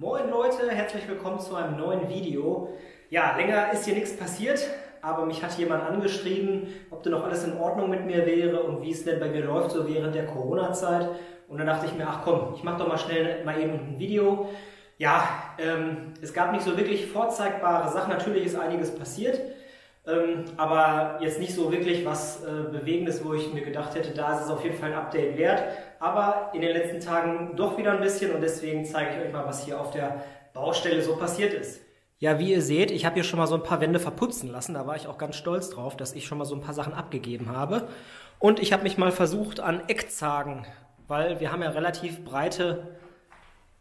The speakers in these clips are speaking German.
Moin Leute, herzlich willkommen zu einem neuen Video. Ja, länger ist hier nichts passiert, aber mich hat jemand angeschrieben, ob denn noch alles in Ordnung mit mir wäre und wie es denn bei mir läuft so während der Corona-Zeit. Und dann dachte ich mir, ach komm, ich mache doch mal schnell mal eben ein Video. Ja, ähm, es gab nicht so wirklich vorzeigbare Sachen. Natürlich ist einiges passiert. Ähm, aber jetzt nicht so wirklich was äh, Bewegendes, wo ich mir gedacht hätte, da ist es auf jeden Fall ein Update wert. Aber in den letzten Tagen doch wieder ein bisschen und deswegen zeige ich euch mal, was hier auf der Baustelle so passiert ist. Ja, wie ihr seht, ich habe hier schon mal so ein paar Wände verputzen lassen. Da war ich auch ganz stolz drauf, dass ich schon mal so ein paar Sachen abgegeben habe. Und ich habe mich mal versucht an Eckzagen, weil wir haben ja relativ breite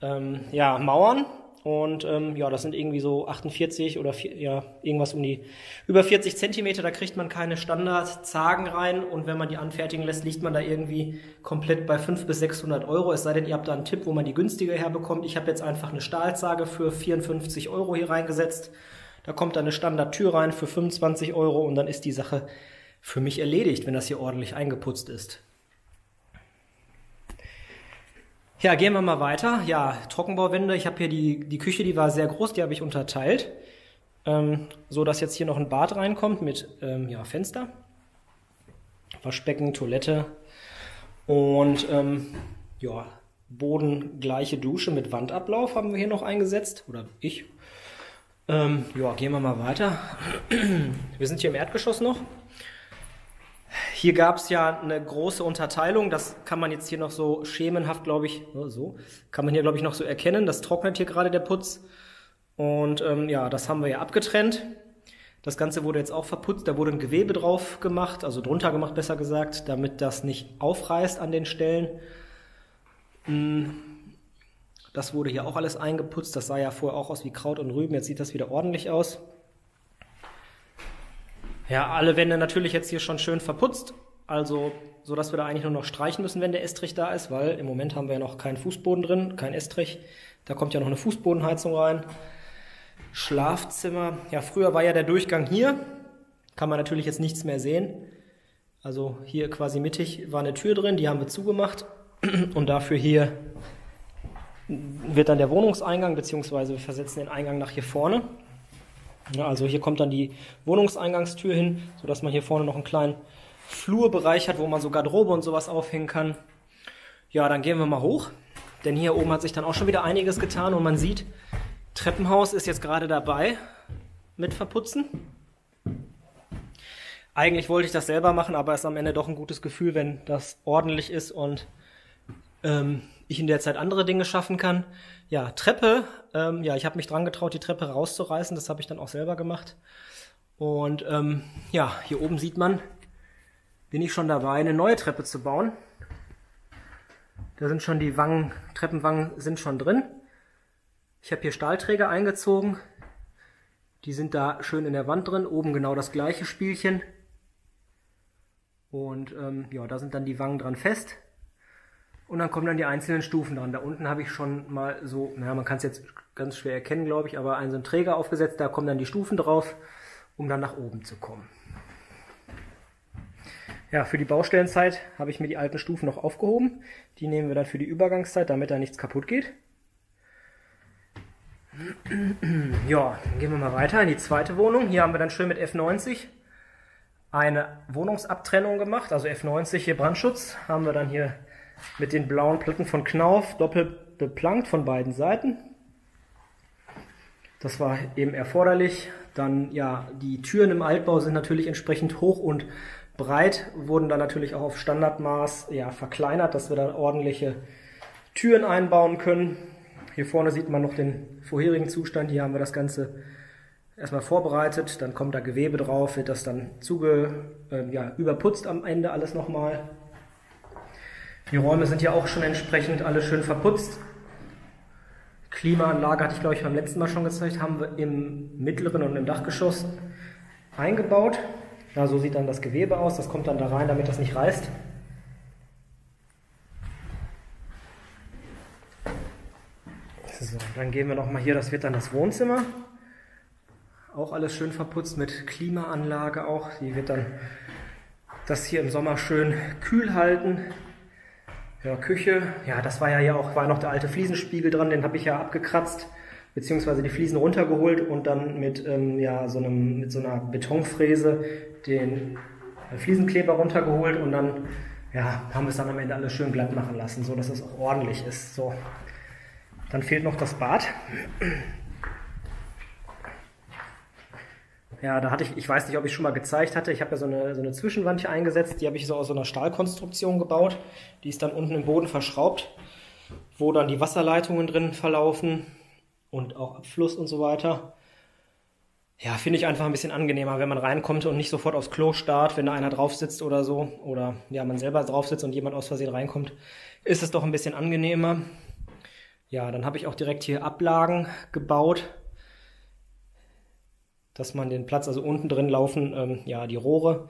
ähm, ja, Mauern und ähm, ja, das sind irgendwie so 48 oder vier, ja, irgendwas um die über 40 Zentimeter. Da kriegt man keine Standardzagen rein. Und wenn man die anfertigen lässt, liegt man da irgendwie komplett bei 500 bis 600 Euro. Es sei denn, ihr habt da einen Tipp, wo man die günstiger herbekommt. Ich habe jetzt einfach eine Stahlzage für 54 Euro hier reingesetzt. Da kommt dann eine Standardtür rein für 25 Euro und dann ist die Sache für mich erledigt, wenn das hier ordentlich eingeputzt ist. Ja, gehen wir mal weiter. Ja, Trockenbauwände. Ich habe hier die, die Küche, die war sehr groß, die habe ich unterteilt. Ähm, so dass jetzt hier noch ein Bad reinkommt mit ähm, ja, Fenster, Waschbecken, Toilette und ähm, ja, bodengleiche Dusche mit Wandablauf haben wir hier noch eingesetzt. Oder ich. Ähm, ja, gehen wir mal weiter. Wir sind hier im Erdgeschoss noch. Hier gab es ja eine große Unterteilung, das kann man jetzt hier noch so schemenhaft, glaube ich, so, kann man hier, glaube ich, noch so erkennen. Das trocknet hier gerade der Putz. Und ähm, ja, das haben wir ja abgetrennt. Das Ganze wurde jetzt auch verputzt, da wurde ein Gewebe drauf gemacht, also drunter gemacht, besser gesagt, damit das nicht aufreißt an den Stellen. Hm, das wurde hier auch alles eingeputzt, das sah ja vorher auch aus wie Kraut und Rüben, jetzt sieht das wieder ordentlich aus. Ja, alle Wände natürlich jetzt hier schon schön verputzt, also so dass wir da eigentlich nur noch streichen müssen, wenn der Estrich da ist, weil im Moment haben wir ja noch keinen Fußboden drin, kein Estrich. Da kommt ja noch eine Fußbodenheizung rein. Schlafzimmer. Ja, früher war ja der Durchgang hier. Kann man natürlich jetzt nichts mehr sehen. Also hier quasi mittig war eine Tür drin, die haben wir zugemacht. Und dafür hier wird dann der Wohnungseingang, beziehungsweise wir versetzen den Eingang nach hier vorne. Ja, also hier kommt dann die Wohnungseingangstür hin, sodass man hier vorne noch einen kleinen Flurbereich hat, wo man so Garderobe und sowas aufhängen kann. Ja, dann gehen wir mal hoch, denn hier oben hat sich dann auch schon wieder einiges getan und man sieht, Treppenhaus ist jetzt gerade dabei mit verputzen. Eigentlich wollte ich das selber machen, aber es ist am Ende doch ein gutes Gefühl, wenn das ordentlich ist und ähm, ich in der Zeit andere Dinge schaffen kann. Ja, Treppe, ähm, ja, ich habe mich dran getraut, die Treppe rauszureißen, das habe ich dann auch selber gemacht. Und ähm, ja, hier oben sieht man, bin ich schon dabei, eine neue Treppe zu bauen. Da sind schon die Wangen, Treppenwangen sind schon drin. Ich habe hier Stahlträger eingezogen. Die sind da schön in der Wand drin. Oben genau das gleiche Spielchen. Und ähm, ja, da sind dann die Wangen dran fest. Und dann kommen dann die einzelnen Stufen dran. Da unten habe ich schon mal so, naja, man kann es jetzt ganz schwer erkennen, glaube ich, aber einen so einen Träger aufgesetzt. Da kommen dann die Stufen drauf, um dann nach oben zu kommen. Ja, für die Baustellenzeit habe ich mir die alten Stufen noch aufgehoben. Die nehmen wir dann für die Übergangszeit, damit da nichts kaputt geht. Ja, dann gehen wir mal weiter in die zweite Wohnung. Hier haben wir dann schön mit F90 eine Wohnungsabtrennung gemacht. Also F90 hier Brandschutz haben wir dann hier mit den blauen Platten von Knauf doppelt beplankt von beiden Seiten. Das war eben erforderlich. Dann, ja, die Türen im Altbau sind natürlich entsprechend hoch und breit, wurden dann natürlich auch auf Standardmaß ja, verkleinert, dass wir dann ordentliche Türen einbauen können. Hier vorne sieht man noch den vorherigen Zustand. Hier haben wir das Ganze erstmal vorbereitet. Dann kommt da Gewebe drauf, wird das dann zuge, äh, ja, überputzt am Ende alles nochmal. Die Räume sind ja auch schon entsprechend alle schön verputzt. Klimaanlage hatte ich glaube ich beim letzten Mal schon gezeigt, haben wir im mittleren und im Dachgeschoss eingebaut. Ja, so sieht dann das Gewebe aus, das kommt dann da rein, damit das nicht reißt. So, dann gehen wir nochmal hier, das wird dann das Wohnzimmer. Auch alles schön verputzt mit Klimaanlage auch. Die wird dann das hier im Sommer schön kühl halten. Ja, Küche, ja, das war ja hier auch, war noch der alte Fliesenspiegel dran, den habe ich ja abgekratzt, beziehungsweise die Fliesen runtergeholt und dann mit, ähm, ja, so einem, mit so einer Betonfräse den Fliesenkleber runtergeholt und dann, ja, haben wir es dann am Ende alles schön glatt machen lassen, so dass es auch ordentlich ist. So. Dann fehlt noch das Bad. Ja, da hatte ich, ich weiß nicht, ob ich schon mal gezeigt hatte, ich habe ja so eine, so eine Zwischenwand hier eingesetzt, die habe ich so aus so einer Stahlkonstruktion gebaut. Die ist dann unten im Boden verschraubt, wo dann die Wasserleitungen drin verlaufen und auch Abfluss und so weiter. Ja, finde ich einfach ein bisschen angenehmer, wenn man reinkommt und nicht sofort aufs Klo starrt, wenn da einer drauf sitzt oder so. Oder ja, man selber drauf sitzt und jemand aus Versehen reinkommt, ist es doch ein bisschen angenehmer. Ja, dann habe ich auch direkt hier Ablagen gebaut dass man den Platz, also unten drin laufen ähm, ja die Rohre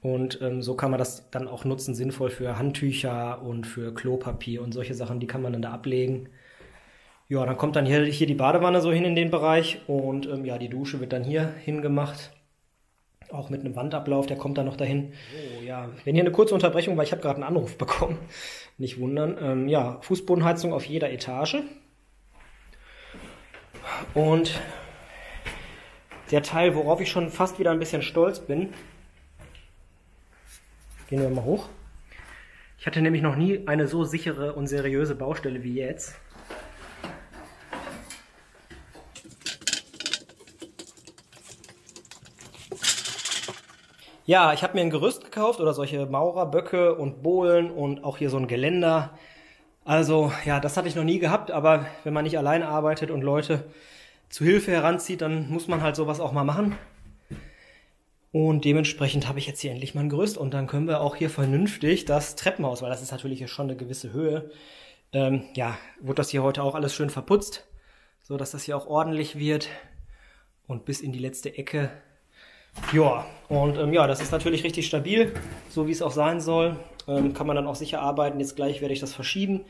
und ähm, so kann man das dann auch nutzen, sinnvoll für Handtücher und für Klopapier und solche Sachen, die kann man dann da ablegen. Ja, dann kommt dann hier, hier die Badewanne so hin in den Bereich und ähm, ja, die Dusche wird dann hier hingemacht. Auch mit einem Wandablauf, der kommt dann noch dahin. Oh ja, wenn hier eine kurze Unterbrechung, weil ich habe gerade einen Anruf bekommen. Nicht wundern. Ähm, ja, Fußbodenheizung auf jeder Etage. Und der Teil, worauf ich schon fast wieder ein bisschen stolz bin. Gehen wir mal hoch. Ich hatte nämlich noch nie eine so sichere und seriöse Baustelle wie jetzt. Ja, ich habe mir ein Gerüst gekauft oder solche Maurerböcke und Bohlen und auch hier so ein Geländer. Also ja, das hatte ich noch nie gehabt, aber wenn man nicht alleine arbeitet und Leute zu Hilfe heranzieht, dann muss man halt sowas auch mal machen. Und dementsprechend habe ich jetzt hier endlich mal ein Gerüst und dann können wir auch hier vernünftig das Treppenhaus, weil das ist natürlich hier schon eine gewisse Höhe. Ähm, ja, wurde das hier heute auch alles schön verputzt, so dass das hier auch ordentlich wird und bis in die letzte Ecke. Ja, und ähm, ja, das ist natürlich richtig stabil, so wie es auch sein soll. Ähm, kann man dann auch sicher arbeiten. Jetzt gleich werde ich das verschieben,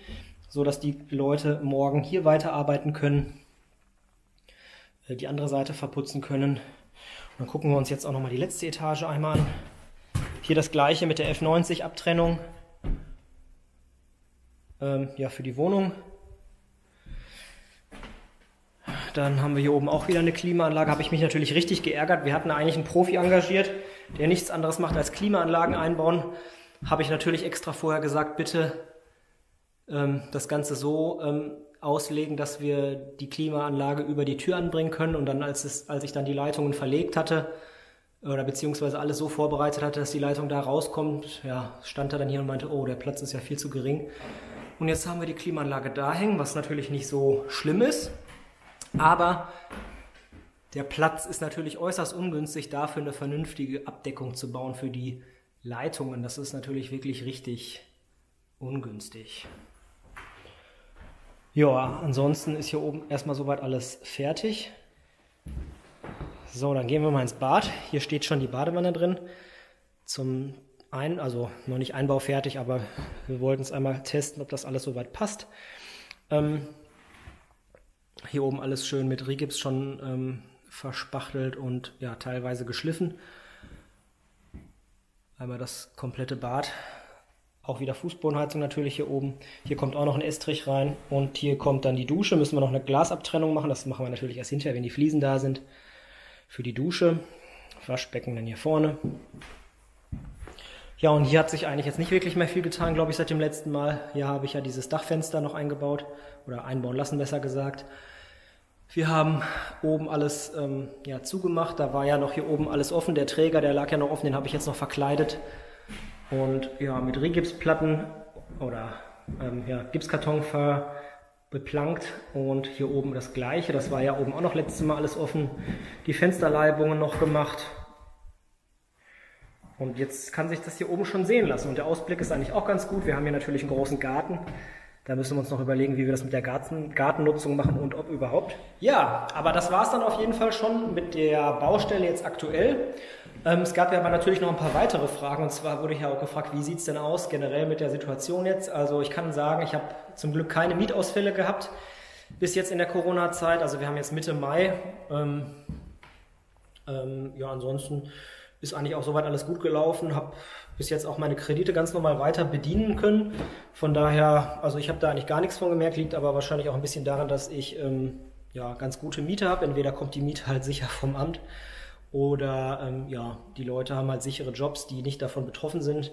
so dass die Leute morgen hier weiterarbeiten können die andere Seite verputzen können. Und dann gucken wir uns jetzt auch nochmal die letzte Etage einmal an. Hier das gleiche mit der F90 Abtrennung. Ähm, ja, für die Wohnung. Dann haben wir hier oben auch wieder eine Klimaanlage. Habe ich mich natürlich richtig geärgert. Wir hatten eigentlich einen Profi engagiert, der nichts anderes macht als Klimaanlagen einbauen. Habe ich natürlich extra vorher gesagt, bitte ähm, das Ganze so ähm, auslegen, dass wir die Klimaanlage über die Tür anbringen können. Und dann, als, es, als ich dann die Leitungen verlegt hatte, oder beziehungsweise alles so vorbereitet hatte, dass die Leitung da rauskommt, ja, stand er dann hier und meinte, oh, der Platz ist ja viel zu gering. Und jetzt haben wir die Klimaanlage da hängen, was natürlich nicht so schlimm ist. Aber der Platz ist natürlich äußerst ungünstig, dafür eine vernünftige Abdeckung zu bauen für die Leitungen. Das ist natürlich wirklich richtig ungünstig. Ja, ansonsten ist hier oben erstmal soweit alles fertig. So, dann gehen wir mal ins Bad. Hier steht schon die Badewanne drin. Zum ein, also noch nicht Einbau fertig, aber wir wollten es einmal testen, ob das alles soweit passt. Ähm, hier oben alles schön mit Rigips schon ähm, verspachtelt und ja teilweise geschliffen. Einmal das komplette Bad auch wieder Fußbodenheizung natürlich hier oben. Hier kommt auch noch ein Estrich rein und hier kommt dann die Dusche. Müssen wir noch eine Glasabtrennung machen. Das machen wir natürlich erst hinterher, wenn die Fliesen da sind. Für die Dusche. Waschbecken dann hier vorne. Ja, und hier hat sich eigentlich jetzt nicht wirklich mehr viel getan, glaube ich, seit dem letzten Mal. Hier habe ich ja dieses Dachfenster noch eingebaut oder einbauen lassen, besser gesagt. Wir haben oben alles ähm, ja, zugemacht. Da war ja noch hier oben alles offen. Der Träger, der lag ja noch offen, den habe ich jetzt noch verkleidet. Und ja, mit Regipsplatten oder ähm, ja, Gipskarton beplankt und hier oben das gleiche. Das war ja oben auch noch letztes Mal alles offen. Die Fensterleibungen noch gemacht. Und jetzt kann sich das hier oben schon sehen lassen. Und der Ausblick ist eigentlich auch ganz gut. Wir haben hier natürlich einen großen Garten. Da müssen wir uns noch überlegen, wie wir das mit der Garten, Gartennutzung machen und ob überhaupt. Ja, aber das war es dann auf jeden Fall schon mit der Baustelle jetzt aktuell. Ähm, es gab ja aber natürlich noch ein paar weitere Fragen. Und zwar wurde ich ja auch gefragt, wie sieht es denn aus generell mit der Situation jetzt? Also ich kann sagen, ich habe zum Glück keine Mietausfälle gehabt bis jetzt in der Corona-Zeit. Also wir haben jetzt Mitte Mai. Ähm, ähm, ja, ansonsten ist eigentlich auch soweit alles gut gelaufen, habe bis jetzt auch meine Kredite ganz normal weiter bedienen können. Von daher, also ich habe da eigentlich gar nichts von gemerkt, liegt aber wahrscheinlich auch ein bisschen daran, dass ich ähm, ja ganz gute Miete habe. Entweder kommt die Miete halt sicher vom Amt oder ähm, ja, die Leute haben halt sichere Jobs, die nicht davon betroffen sind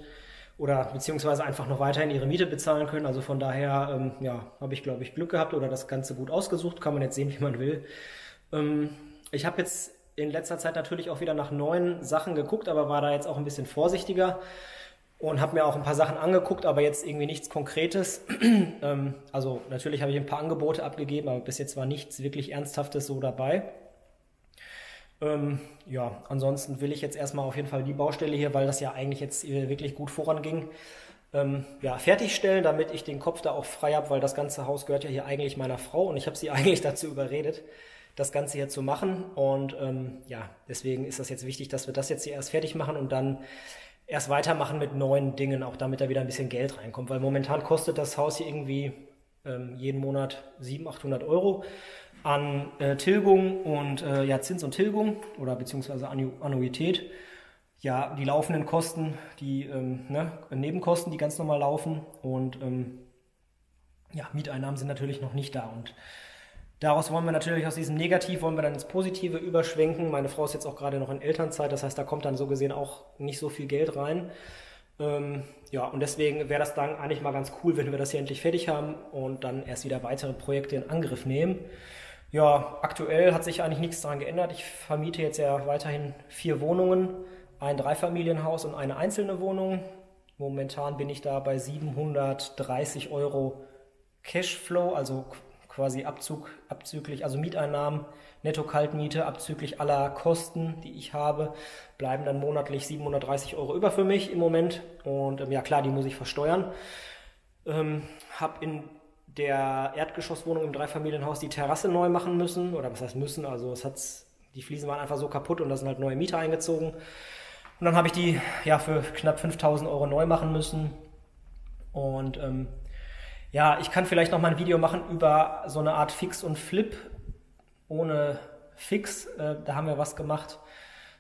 oder beziehungsweise einfach noch weiterhin ihre Miete bezahlen können. Also von daher, ähm, ja, habe ich glaube ich Glück gehabt oder das Ganze gut ausgesucht. Kann man jetzt sehen, wie man will. Ähm, ich habe jetzt in letzter Zeit natürlich auch wieder nach neuen Sachen geguckt, aber war da jetzt auch ein bisschen vorsichtiger und habe mir auch ein paar Sachen angeguckt, aber jetzt irgendwie nichts Konkretes. ähm, also natürlich habe ich ein paar Angebote abgegeben, aber bis jetzt war nichts wirklich Ernsthaftes so dabei. Ähm, ja, ansonsten will ich jetzt erstmal auf jeden Fall die Baustelle hier, weil das ja eigentlich jetzt wirklich gut voranging, ähm, ja, fertigstellen, damit ich den Kopf da auch frei habe, weil das ganze Haus gehört ja hier eigentlich meiner Frau und ich habe sie eigentlich dazu überredet, das Ganze hier zu machen. Und ähm, ja, deswegen ist das jetzt wichtig, dass wir das jetzt hier erst fertig machen und dann erst weitermachen mit neuen Dingen, auch damit da wieder ein bisschen Geld reinkommt. Weil momentan kostet das Haus hier irgendwie ähm, jeden Monat 700, 800 Euro an äh, Tilgung und äh, ja, Zins und Tilgung oder beziehungsweise Annu Annuität. Ja, die laufenden Kosten, die ähm, ne, Nebenkosten, die ganz normal laufen und ähm, ja, Mieteinnahmen sind natürlich noch nicht da und Daraus wollen wir natürlich aus diesem Negativ wollen wir dann ins Positive überschwenken. Meine Frau ist jetzt auch gerade noch in Elternzeit, das heißt, da kommt dann so gesehen auch nicht so viel Geld rein. Ähm, ja, und deswegen wäre das dann eigentlich mal ganz cool, wenn wir das hier endlich fertig haben und dann erst wieder weitere Projekte in Angriff nehmen. Ja, aktuell hat sich eigentlich nichts daran geändert. Ich vermiete jetzt ja weiterhin vier Wohnungen, ein Dreifamilienhaus und eine einzelne Wohnung. Momentan bin ich da bei 730 Euro Cashflow, also quasi Abzug, abzüglich, also Mieteinnahmen, Netto-Kaltmiete, abzüglich aller Kosten, die ich habe, bleiben dann monatlich 730 Euro über für mich im Moment. Und ähm, ja, klar, die muss ich versteuern. Ähm, habe in der Erdgeschosswohnung im Dreifamilienhaus die Terrasse neu machen müssen. Oder was heißt müssen? Also es hat, die Fliesen waren einfach so kaputt und da sind halt neue Mieter eingezogen. Und dann habe ich die ja für knapp 5000 Euro neu machen müssen. Und ähm, ja, ich kann vielleicht noch mal ein Video machen über so eine Art Fix und Flip ohne Fix. Äh, da haben wir was gemacht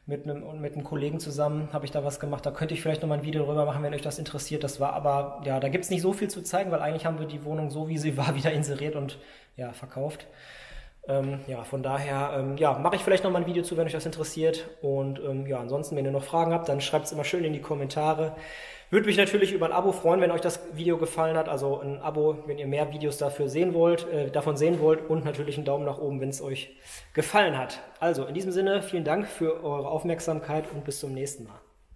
mit einem, mit einem Kollegen zusammen habe ich da was gemacht. Da könnte ich vielleicht noch mal ein Video darüber machen, wenn euch das interessiert. Das war aber, ja, da gibt es nicht so viel zu zeigen, weil eigentlich haben wir die Wohnung so, wie sie war, wieder inseriert und ja, verkauft. Ähm, ja, von daher, ähm, ja, mache ich vielleicht noch mal ein Video zu, wenn euch das interessiert. Und ähm, ja, ansonsten, wenn ihr noch Fragen habt, dann schreibt es immer schön in die Kommentare. Würde mich natürlich über ein Abo freuen, wenn euch das Video gefallen hat. Also ein Abo, wenn ihr mehr Videos dafür sehen wollt, äh, davon sehen wollt und natürlich einen Daumen nach oben, wenn es euch gefallen hat. Also in diesem Sinne, vielen Dank für eure Aufmerksamkeit und bis zum nächsten Mal.